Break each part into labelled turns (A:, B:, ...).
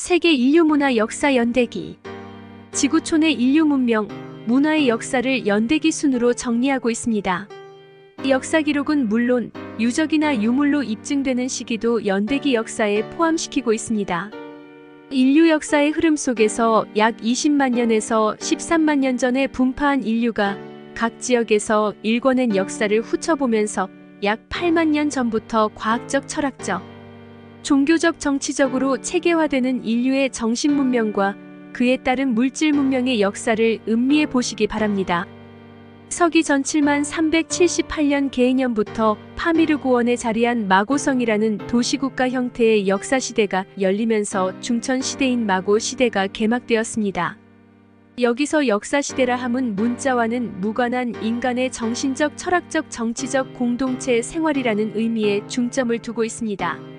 A: 세계 인류문화 역사 연대기 지구촌의 인류 문명, 문화의 역사를 연대기 순으로 정리하고 있습니다. 역사 기록은 물론 유적이나 유물로 입증되는 시기도 연대기 역사에 포함시키고 있습니다. 인류 역사의 흐름 속에서 약 20만 년에서 13만 년 전에 분파한 인류가 각 지역에서 일궈낸 역사를 훑어보면서 약 8만 년 전부터 과학적 철학적, 종교적 정치적으로 체계화되는 인류의 정신 문명과 그에 따른 물질 문명의 역사를 음미해 보시기 바랍니다. 서기 전 7만 378년 개인년부터 파미르고원에 자리한 마고성이라는 도시국가 형태의 역사 시대가 열리면서 중천 시대인 마고 시대가 개막되었습니다. 여기서 역사 시대라 함은 문자와는 무관한 인간의 정신적, 철학적, 정치적 공동체 생활이라는 의미에 중점을 두고 있습니다.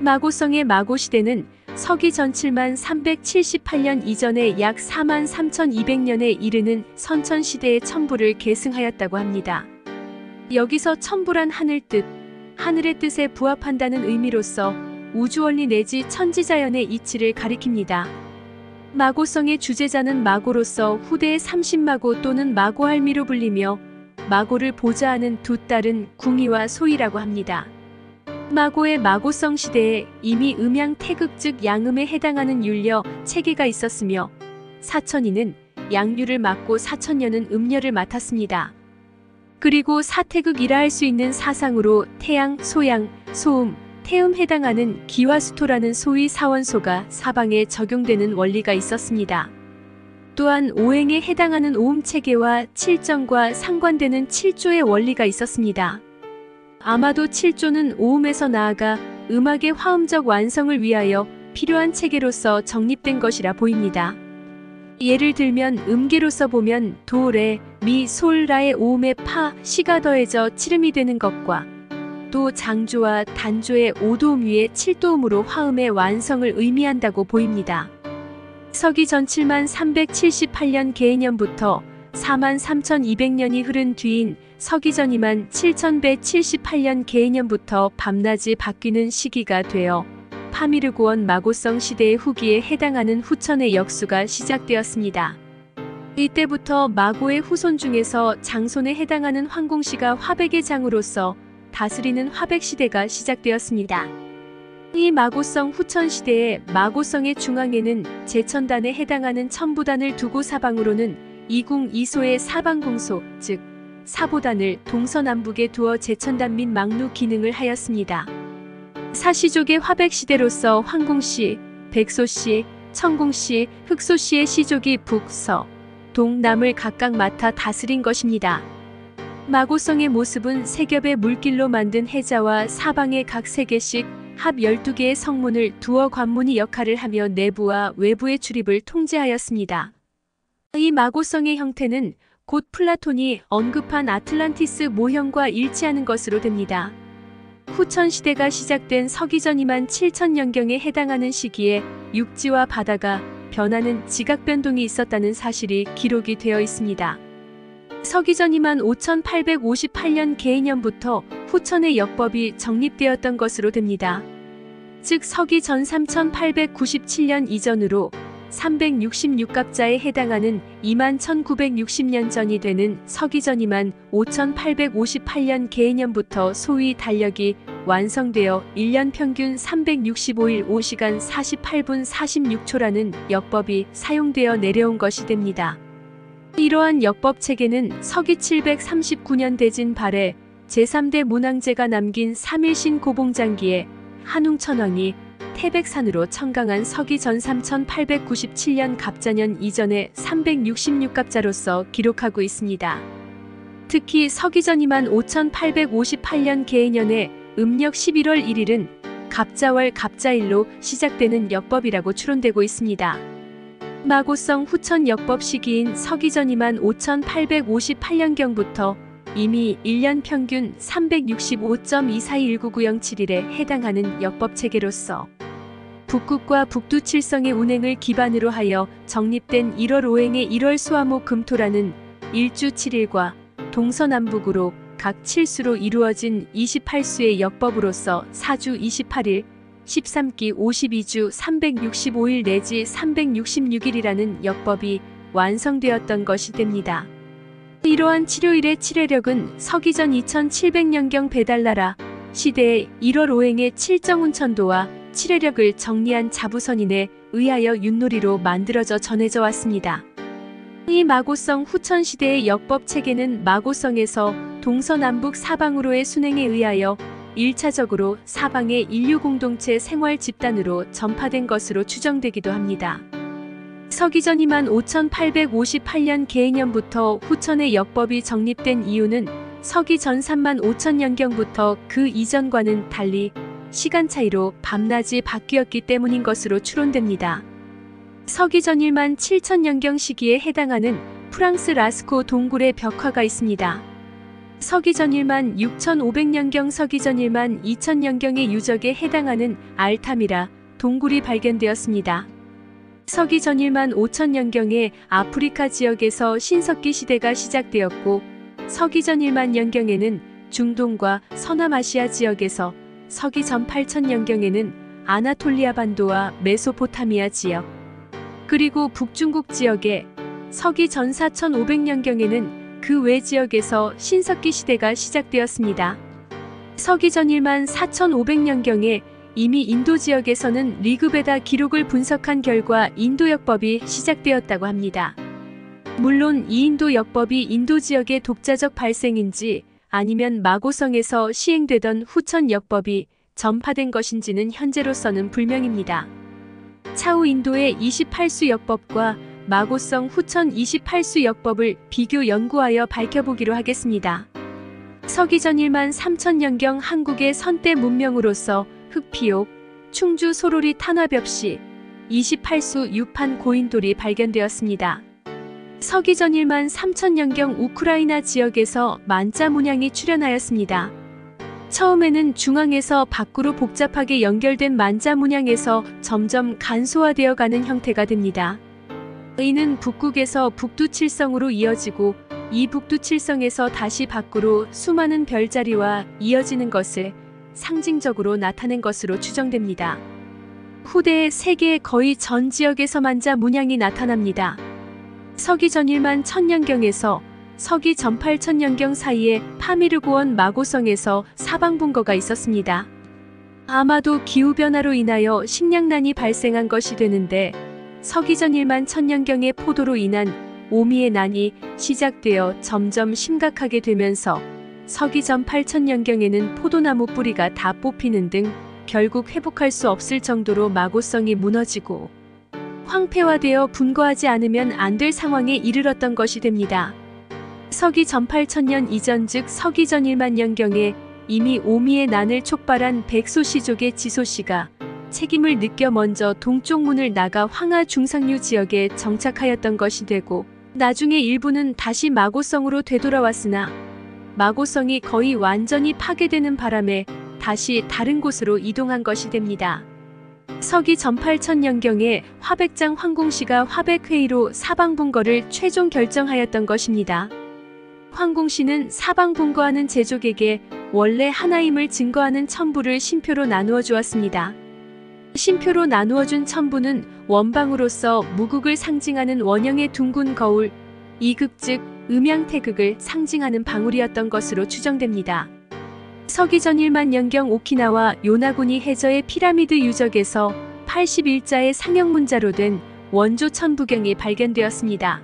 A: 마고성의 마고 시대는 서기 전 7만 378년 이전에 약 4만 3200년에 이르는 선천 시대의 첨부를 계승하였다고 합니다. 여기서 첨부란 하늘 뜻, 하늘의 뜻에 부합한다는 의미로서 우주원리 내지 천지자연의 이치를 가리킵니다. 마고성의 주제자는 마고로서 후대의 삼신마고 또는 마고할미로 불리며 마고를 보좌하는 두 딸은 궁이와 소이라고 합니다. 마고의 마고성 시대에 이미 음양 태극 즉 양음에 해당하는 율려 체계가 있었으며 사천이는 양류를 맡고 사천년은 음녀를 맡았습니다. 그리고 사태극이라 할 수 있는 사상으로 태양, 소양, 소음, 태음 해당하는 기와수토라는 소위 사원소가 사방에 적용되는 원리가 있었습니다. 또한 오행에 해당하는 오음 체계와 칠정과 상관되는 칠조의 원리가 있었습니다. 아마도 칠조는 오음에서 나아가 음악의 화음적 완성을 위하여 필요한 체계로서 정립된 것이라 보입니다. 예를 들면 음계로서 보면 도, 레, 미, 솔, 라의 오음에 파, 시가 더해져 칠음이 되는 것과 또 장조와 단조의 오도음 위에 칠도음으로 화음의 완성을 의미한다고 보입니다. 서기 전 7만 378년 개해년부터 4만 3200년이 흐른 뒤인 서기 전 2만 7178년 개해년부터 밤낮이 바뀌는 시기가 되어 파미르고원 마고성 시대의 후기에 해당하는 후천의 역수가 시작되었습니다. 이때부터 마고의 후손 중에서 장손에 해당하는 황공씨가 화백의 장으로서 다스리는 화백시대가 시작되었습니다. 이 마고성 후천 시대에 마고성의 중앙에는 제천단에 해당하는 천부단을 두고 사방으로는 이궁 이소의 사방궁소, 즉 사보단을 동서남북에 두어 제천단 및 막루 기능을 하였습니다. 사시족의 화백시대로서 황공씨, 백소씨, 청공씨, 흑소씨의 시족이 북서, 동남을 각각 맡아 다스린 것입니다. 마고성의 모습은 세 겹의 물길로 만든 해자와 사방에 각세 개씩 합 12개의 성문을 두어 관문이 역할을 하며 내부와 외부의 출입을 통제하였습니다. 이 마고성의 형태는 곧 플라톤이 언급한 아틀란티스 모형과 일치하는 것으로 됩니다. 후천 시대가 시작된 서기전 2만 7천년경에 해당하는 시기에 육지와 바다가 변하는 지각 변동이 있었다는 사실이 기록이 되어 있습니다. 서기전 2만 5858년 개인년부터 후천의 역법이 정립되었던 것으로 됩니다. 즉 서기 전 3897년 이전으로 366갑자에 해당하는 2만 1960년 전이 되는 서기전 2만 5858년 개인년부터 소위 달력이 완성되어 1년 평균 365일 5시간 48분 46초라는 역법이 사용되어 내려온 것이 됩니다. 이러한 역법 체계는 서기 739년 대진 발해 제3대 문왕제가 남긴 3일신 고봉장기에 한웅천왕이 태백산으로 청강한 서기 전 3897년 갑자년 이전에 366갑자로서 기록하고 있습니다. 특히 서기 전 2만 5858년 개해년에 음력 11월 1일은 갑자월 갑자일로 시작되는 역법이라고 추론되고 있습니다. 마고성 후천 역법 시기인 서기 전 2만 5858년경부터 이미 1년 평균 365.24199071에 해당하는 역법 체계로서 북극과 북두칠성의 운행을 기반으로 하여 정립된 1월 5행의 1월 수화목 금토라는 일주 7일과 동서남북으로 각 7수로 이루어진 28수의 역법으로서 4주 28일, 13기 52주 365일 내지 366일이라는 역법이 완성되었던 것이 됩니다. 이러한 치료일의 칠해력은 서기전 2700년경 배달나라 시대의 1월 5행의 칠정운천도와 칠해력을 정리한 자부선인에 의하여 윷놀이로 만들어져 전해져 왔습니다. 이 마고성 후천 시대의 역법 체계는 마고성에서 동서남북 사방으로의 순행에 의하여 1차적으로 사방의 인류 공동체 생활 집단으로 전파된 것으로 추정되기도 합니다. 서기전 2만 5858년 개해년부터 후천의 역법이 정립된 이유는 서기전 3만 5천년경부터 그 이전과는 달리 시간 차이로 밤낮이 바뀌었기 때문인 것으로 추론됩니다. 서기전 1만 7천년경 시기에 해당하는 프랑스 라스코 동굴의 벽화가 있습니다. 서기전 1만 6,500년경 서기전 1만 2천년경의 유적에 해당하는 알타미라 동굴이 발견되었습니다. 서기전 1만 5천년경에 아프리카 지역에서 신석기 시대가 시작되었고 서기전 1만 년경에는 중동과 서남아시아 지역에서 서기 전 8천년경에는 아나톨리아 반도와 메소포타미아 지역 그리고 북중국 지역에 서기 전 4500년경에는 그 외 지역에서 신석기 시대가 시작되었습니다. 서기전 1만 4500년경에 이미 인도 지역에서는 리그베다 기록을 분석한 결과 인도 역법이 시작되었다고 합니다. 물론 이 인도 역법이 인도 지역의 독자적 발생인지 아니면 마고성에서 시행되던 후천 역법이 전파된 것인지는 현재로서는 불명입니다. 차후 인도의 28수 역법과 마고성 후천 28수 역법을 비교 연구하여 밝혀보기로 하겠습니다. 서기전 1만 3천년경 한국의 선대 문명으로서 흑피옥, 충주 소로리 탄화벽시 28수 유판 고인돌이 발견되었습니다. 서기 전 1만 3천년경 우크라이나 지역에서 만자 문양이 출현하였습니다. 처음에는 중앙에서 밖으로 복잡하게 연결된 만자 문양에서 점점 간소화되어 가는 형태가 됩니다. 이는 북극에서 북두칠성으로 이어지고 이 북두칠성에서 다시 밖으로 수많은 별자리와 이어지는 것을 상징적으로 나타낸 것으로 추정됩니다. 후대의 세계의 거의 전 지역에서 만자 문양이 나타납니다. 서기 전 1만 천년경에서 서기 전 8천년경 사이에 파미르고원 마고성에서 사방분거가 있었습니다. 아마도 기후변화로 인하여 식량난이 발생한 것이 되는데 서기 전 1만 천년경의 포도로 인한 오미의 난이 시작되어 점점 심각하게 되면서 서기 전 8천년경에는 포도나무 뿌리가 다 뽑히는 등 결국 회복할 수 없을 정도로 마고성이 무너지고 황폐화되어 분거하지 않으면 안 될 상황에 이르렀던 것이 됩니다. 서기 전 8천년 이전 즉 서기 전 1만 년경에 이미 오미의 난을 촉발한 백소시족의 지소씨가 책임을 느껴 먼저 동쪽 문을 나가 황하 중상류 지역에 정착하였던 것이 되고 나중에 일부는 다시 마고성으로 되돌아왔으나 마고성이 거의 완전히 파괴되는 바람에 다시 다른 곳으로 이동한 것이 됩니다. 서기 전 8천년경에 화백장 황공씨가 화백회의로 사방분거를 최종 결정하였던 것입니다. 황공씨는 사방분거하는 제족에게 원래 하나임을 증거하는 첨부를 신표로 나누어 주었습니다. 신표로 나누어준 첨부는 원방으로서 무국을 상징하는 원형의 둥근 거울, 이극 즉 음양태극을 상징하는 방울이었던 것으로 추정됩니다. 서기 전 1만 년경 오키나와 요나구니 해저의 피라미드 유적에서 81자의 상형문자로 된 원조 천부경이 발견되었습니다.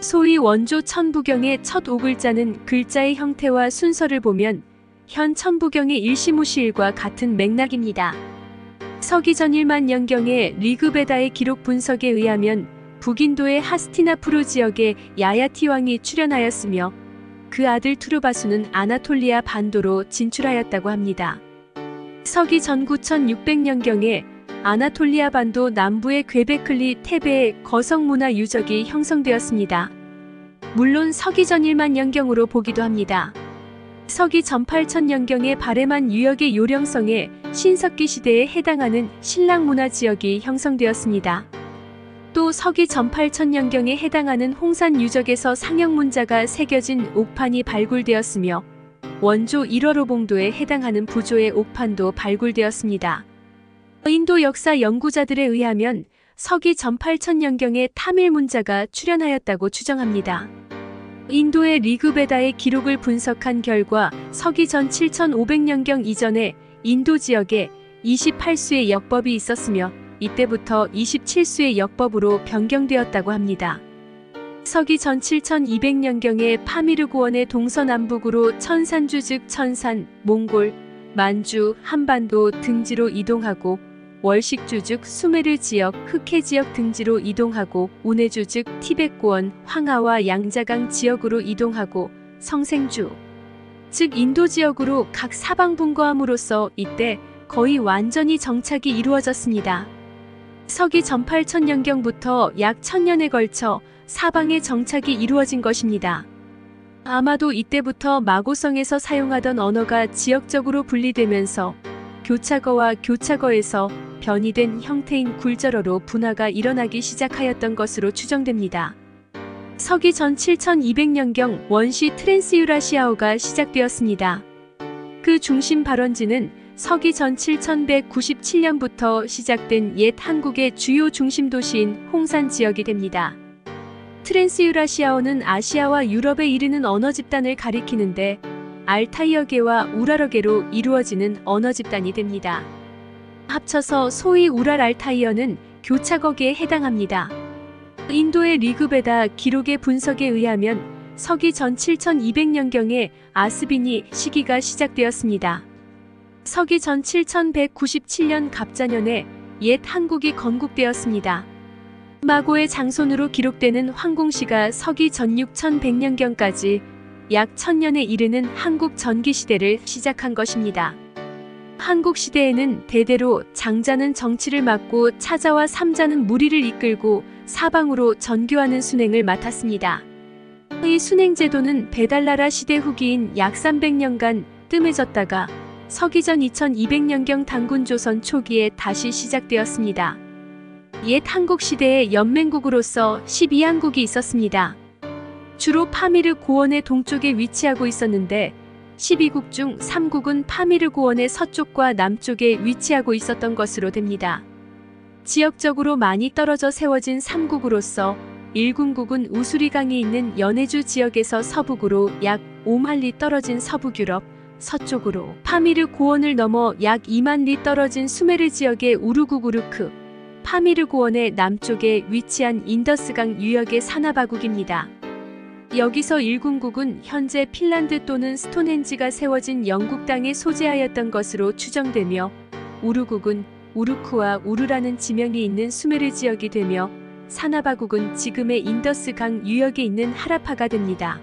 A: 소위 원조 천부경의 첫 5글자는 글자의 형태와 순서를 보면 현 천부경의 일시무시일과 같은 맥락입니다. 서기 전 1만 년경의 리그베다의 기록 분석에 의하면 북인도의 하스티나프루 지역에 야야티 왕이 출현하였으며 그 아들 투르바수는 아나톨리아 반도로 진출하였다고 합니다. 서기 전 9600년경에 아나톨리아 반도 남부의 괴베클리 테베의 거성문화 유적이 형성되었습니다. 물론 서기 전 1만 년경으로 보기도 합니다. 서기 전 8천년경의 바레만 유역의 요령성에 신석기 시대에 해당하는 신랑 문화 지역이 형성되었습니다. 또 서기 전 8천년경에 해당하는 홍산 유적에서 상형 문자가 새겨진 옥판이 발굴되었으며 원조 1월호봉도에 해당하는 부조의 옥판도 발굴되었습니다. 인도 역사 연구자들에 의하면 서기 전 8천년경에 타밀 문자가 출현하였다고 추정합니다. 인도의 리그베다의 기록을 분석한 결과 서기 전 7500년경 이전에 인도 지역에 28수의 역법이 있었으며 이때부터 27수의 역법으로 변경되었다고 합니다. 서기 전 7200년경에 파미르고원의 동서남북으로 천산주 즉 천산, 몽골, 만주, 한반도 등지로 이동하고 월식주 즉 수메르 지역, 흑해 지역 등지로 이동하고 운해주 즉 티벳고원, 황하와 양자강 지역으로 이동하고 성생주 즉 인도 지역으로 각 사방 분거함으로써 이때 거의 완전히 정착이 이루어졌습니다. 서기 전 8천년경부터 약 천년에 걸쳐 사방에 정착이 이루어진 것입니다. 아마도 이때부터 마고성에서 사용하던 언어가 지역적으로 분리되면서 교차거와 교차거에서 변이된 형태인 굴절어로 분화가 일어나기 시작하였던 것으로 추정됩니다. 서기 전 7200년경 원시 트랜스유라시아어가 시작되었습니다. 그 중심 발원지는 서기 전 7197년부터 시작된 옛 한국의 주요 중심 도시인 홍산 지역이 됩니다. 트랜스유라시아어는 아시아와 유럽에 이르는 언어 집단을 가리키는데 알타이어계와 우라러계로 이루어지는 언어 집단이 됩니다. 합쳐서 소위 우랄 알타이어는 교차거기에 해당합니다. 인도의 리그베다 기록의 분석에 의하면 서기 전 7200년경에 아스비니 시기가 시작되었습니다. 서기 전 7197년 갑자년에 옛 한국이 건국되었습니다. 마고의 장손으로 기록되는 황공시가 서기 전 6100년경까지 약 천년에 이르는 한국 전기시대를 시작한 것입니다. 한국 시대에는 대대로 장자는 정치를 맡고 차자와 삼자는 무리를 이끌고 사방으로 전교하는 순행을 맡았습니다. 이 순행 제도는 배달나라 시대 후기인 약 300년간 뜸해졌다가 서기전 2200년경 당군 조선 초기에 다시 시작되었습니다. 옛 한국 시대의 연맹국으로서 12항국이 있었습니다. 주로 파미르 고원의 동쪽에 위치하고 있었는데 12국 중 3국은 파미르 고원의 서쪽과 남쪽에 위치하고 있었던 것으로 됩니다. 지역적으로 많이 떨어져 세워진 3국으로서 1군국은 우수리강이 있는 연해주 지역에서 서북으로 약 5만 리 떨어진 서북 유럽, 서쪽으로 파미르 고원을 넘어 약 2만 리 떨어진 수메르 지역의 우르국 우르크, 파미르 고원의 남쪽에 위치한 인더스강 유역의 사나바국입니다. 여기서 일군국은 현재 핀란드 또는 스톤헨지가 세워진 영국 땅에 소재하였던 것으로 추정되며 우르국은 우르크와 우르라는 지명이 있는 수메르 지역이 되며 사나바국은 지금의 인더스 강 유역에 있는 하라파가 됩니다.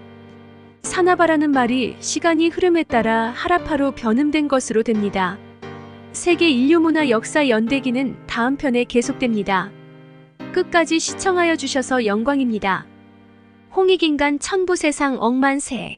A: 사나바라는 말이 시간이 흐름에 따라 하라파로 변음된 것으로 됩니다. 세계 인류문화 역사 연대기는 다음 편에 계속됩니다. 끝까지 시청하여 주셔서 영광입니다. 홍익인간 천부세상 억만세